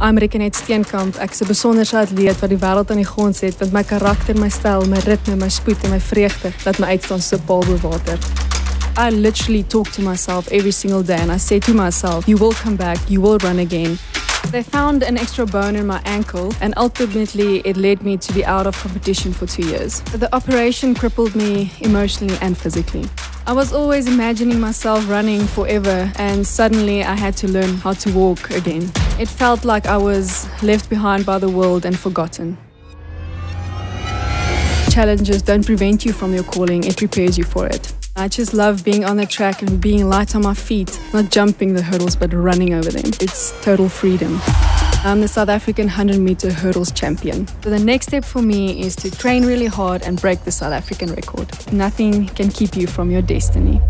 I'm Rikenette Steenkamp. Ek's 'n besonderse atleet wat die wêreld aan die grond set met my karakter, my styl, my ritme, my spoed en my vreugde dat my uitstaan so paal bo water. I literally talk to myself every single day and I say to myself, you will come back, you will run again. They found an extra bone in my ankle and ultimately it led me to be out of competition for two years. The operation crippled me emotionally and physically. I was always imagining myself running forever, and suddenly I had to learn how to walk again. It felt like I was left behind by the world and forgotten. Challenges don't prevent you from your calling, it prepares you for it. I just love being on the track and being light on my feet, not jumping the hurdles but running over them. It's total freedom. I'm the South African 100 meter hurdles champion. So the next step for me is to train really hard and break the South African record. Nothing can keep you from your destiny.